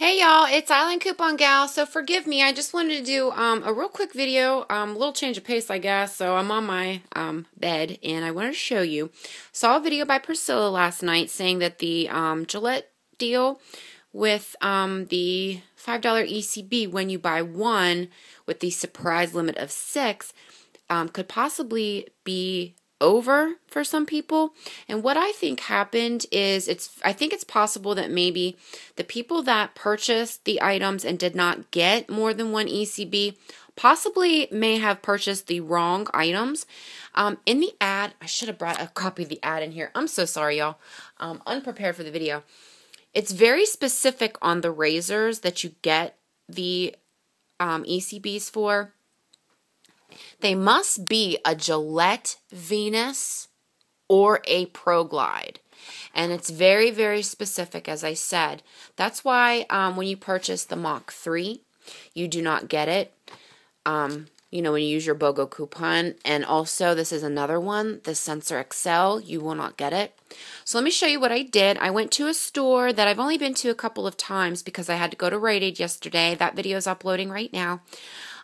Hey y'all, it's Island Coupon Gal. So forgive me, I just wanted to do um, a real quick video, um, a little change of pace, I guess. So I'm on my um, bed and I wanted to show you. Saw a video by Priscilla last night saying that the um, Gillette deal with um, the $5 ECB when you buy one with the surprise limit of six um, could possibly be over for some people. And what I think happened is it's I think it's possible that maybe the people that purchased the items and did not get more than one ECB possibly may have purchased the wrong items. Um, in the ad, I should have brought a copy of the ad in here. I'm so sorry, y'all. Um, unprepared for the video. It's very specific on the razors that you get the um, ECBs for. They must be a Gillette Venus or a Pro Glide. And it's very, very specific, as I said. That's why um, when you purchase the Mach 3, you do not get it. Um, you know, when you use your BOGO coupon. And also, this is another one, the Sensor Excel, you will not get it. So let me show you what I did. I went to a store that I've only been to a couple of times because I had to go to Rite Aid yesterday. That video is uploading right now.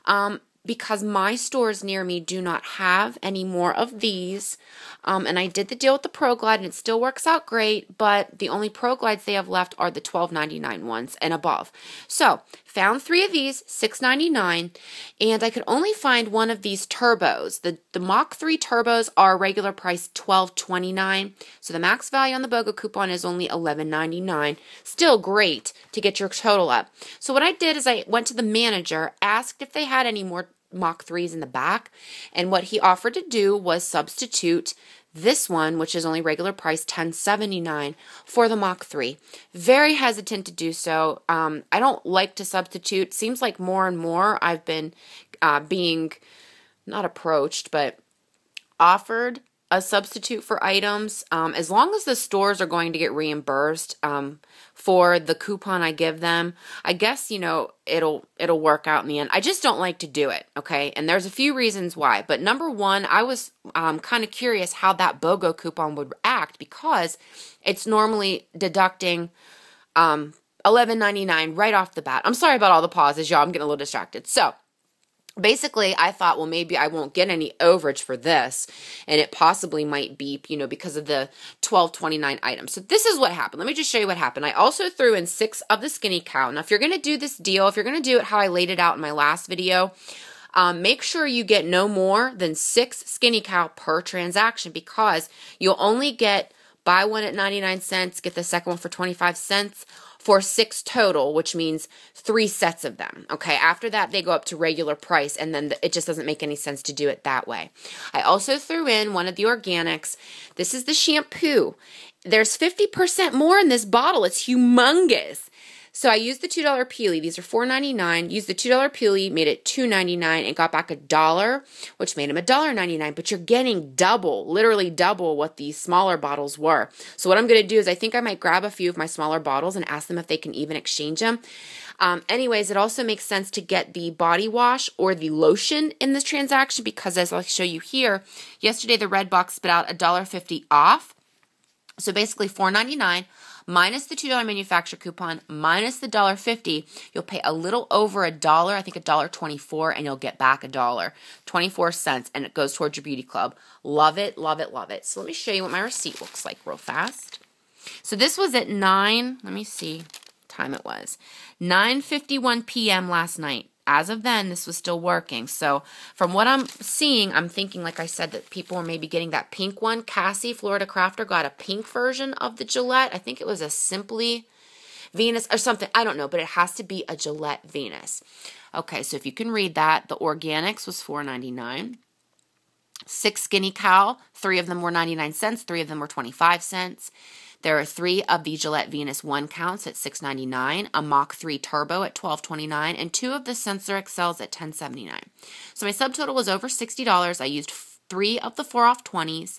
Um, because my stores near me do not have any more of these. Um, and I did the deal with the Pro Glide and it still works out great, but the only Pro Glides they have left are the $12.99 ones and above. So, found three of these, $6.99, and I could only find one of these turbos. The, the Mach 3 turbos are regular price $12.29. So the max value on the BOGO coupon is only $11.99. Still great to get your total up. So what I did is I went to the manager, asked if they had any more Mach 3s in the back. And what he offered to do was substitute this one, which is only regular price 1079 for the Mach 3. Very hesitant to do so. Um, I don't like to substitute. Seems like more and more I've been uh, being not approached, but offered a substitute for items um, as long as the stores are going to get reimbursed um, for the coupon I give them. I guess you know it'll it'll work out in the end. I just don't like to do it. Okay, and there's a few reasons why. But number one, I was um, kind of curious how that BOGO coupon would act because it's normally deducting um, eleven ninety nine right off the bat. I'm sorry about all the pauses, y'all. I'm getting a little distracted. So basically i thought well maybe i won't get any overage for this and it possibly might be you know because of the 1229 items so this is what happened. Let me just show you what happened. I also threw in six of the skinny cow. Now if you're going to do this deal if you're going to do it how i laid it out in my last video um, make sure you get no more than six skinny cow per transaction because you'll only get buy one at 99 cents get the second one for 25 cents for six total, which means three sets of them. Okay, after that, they go up to regular price, and then it just doesn't make any sense to do it that way. I also threw in one of the organics. This is the shampoo. There's 50% more in this bottle, it's humongous. So I used the $2 Peely. These are $4.99. Used the $2 Peely, made it $2.99 and got back a dollar, which made them $1.99. But you're getting double, literally double what these smaller bottles were. So what I'm going to do is I think I might grab a few of my smaller bottles and ask them if they can even exchange them. Um, anyways, it also makes sense to get the body wash or the lotion in this transaction because as I'll show you here, yesterday the red box spit out $1.50 off. So basically $4.99 minus the $2 manufacturer coupon, minus the $1.50, you'll pay a little over a dollar, I think a dollar 24, and you'll get back a dollar, 24 cents, and it goes towards your beauty club. Love it, love it, love it. So let me show you what my receipt looks like real fast. So this was at 9, let me see, time it was, 9.51 p.m. last night as of then, this was still working. So from what I'm seeing, I'm thinking, like I said, that people were maybe getting that pink one. Cassie, Florida Crafter, got a pink version of the Gillette. I think it was a Simply Venus or something. I don't know, but it has to be a Gillette Venus. Okay, so if you can read that, the Organics was $4.99. Six Skinny Cow, three of them were 99 cents, three of them were 25 cents. There are three of the Gillette Venus 1 counts at $6.99, a Mach 3 Turbo at $12.29, and two of the Sensor Excels at $10.79. So my subtotal was over $60. I used three of the 4 off 20s.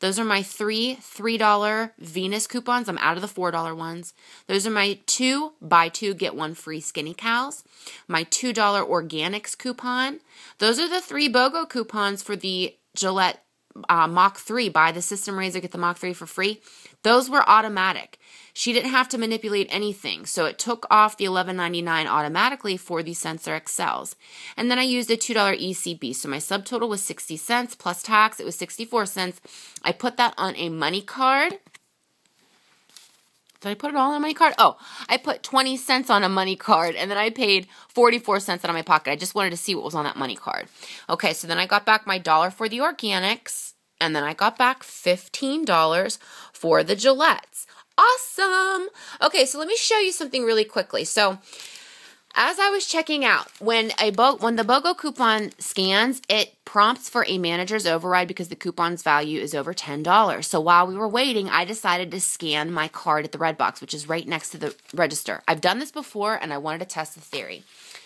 Those are my three $3 Venus coupons. I'm out of the $4 ones. Those are my two buy two, get one free skinny cows. My $2 organics coupon. Those are the three BOGO coupons for the Gillette uh, Mach 3, buy the system razor, get the Mach 3 for free. Those were automatic. She didn't have to manipulate anything, so it took off the $11.99 automatically for the Sensor Excels. And then I used a $2 ECB, so my subtotal was 60 cents plus tax, it was 64 cents. I put that on a money card. Did I put it all on a money card? Oh, I put 20 cents on a money card and then I paid 44 cents out of my pocket. I just wanted to see what was on that money card. Okay, so then I got back my dollar for the organics and then I got back $15 for the Gillettes. Awesome. Okay, so let me show you something really quickly. So, as I was checking out, when a Bo- when the BOGO coupon scans, it prompts for a manager's override because the coupon's value is over $10. So while we were waiting, I decided to scan my card at the red box, which is right next to the register. I've done this before and I wanted to test the theory.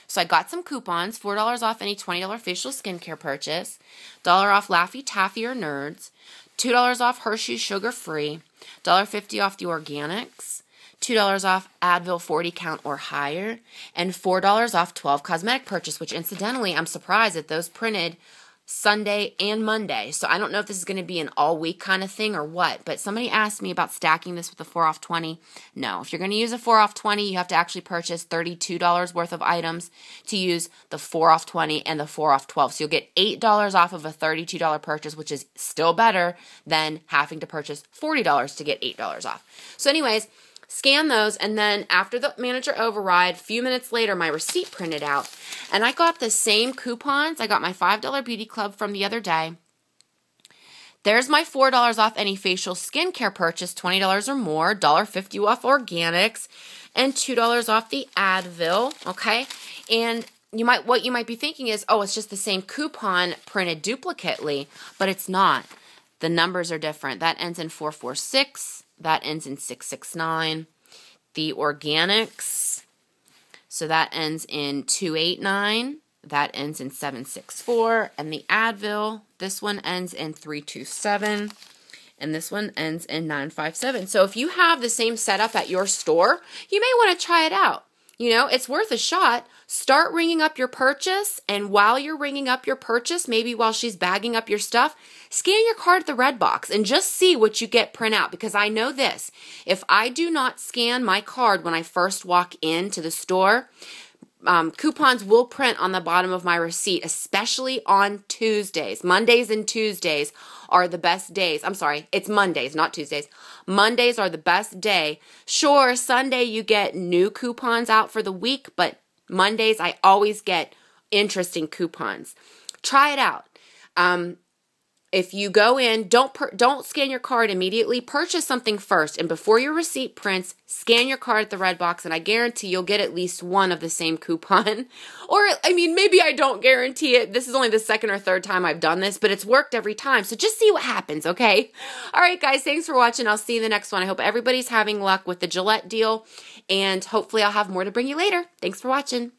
So I got some coupons, $4 off any $20 facial skincare purchase, dollar off Laffy Taffy or Nerds, $2 off Hershey's sugar free, $1.50 off the organics, $2 off Advil 40 count or higher, and $4 off 12 cosmetic purchase, which incidentally, I'm surprised that those printed Sunday and Monday. So I don't know if this is going to be an all week kind of thing or what, but somebody asked me about stacking this with a 4 off 20. No, if you're going to use a 4 off 20, you have to actually purchase $32 worth of items to use the 4 off 20 and the 4 off 12. So you'll get $8 off of a $32 purchase, which is still better than having to purchase $40 to get $8 off. So, anyways, scan those, and then after the manager override, a few minutes later, my receipt printed out. And I got the same coupons. I got my $5 Beauty Club from the other day. There's my $4 off any facial skincare purchase, $20 or more, $1.50 off organics, and $2 off the Advil, okay? And you might what you might be thinking is, "Oh, it's just the same coupon printed duplicately," but it's not. The numbers are different. That ends in 446 that ends in 669. The organics, so that ends in 289. That ends in 764. And the Advil, this one ends in 327. And this one ends in 957. So if you have the same setup at your store, you may want to try it out. You know, it's worth a shot. Start ringing up your purchase, and while you're ringing up your purchase, maybe while she's bagging up your stuff, scan your card at the red box and just see what you get print out. Because I know this if I do not scan my card when I first walk into the store, um, coupons will print on the bottom of my receipt, especially on Tuesdays. Mondays and Tuesdays are the best days. I'm sorry, it's Mondays, not Tuesdays. Mondays are the best day. Sure, Sunday you get new coupons out for the week, but Mondays I always get interesting coupons. Try it out. Um, if you go in, don't per, don't scan your card immediately. Purchase something first, and before your receipt prints, scan your card at the red box, and I guarantee you'll get at least one of the same coupon. or I mean, maybe I don't guarantee it. This is only the second or third time I've done this, but it's worked every time. So just see what happens, okay? All right, guys, thanks for watching. I'll see you in the next one. I hope everybody's having luck with the Gillette deal, and hopefully I'll have more to bring you later. Thanks for watching.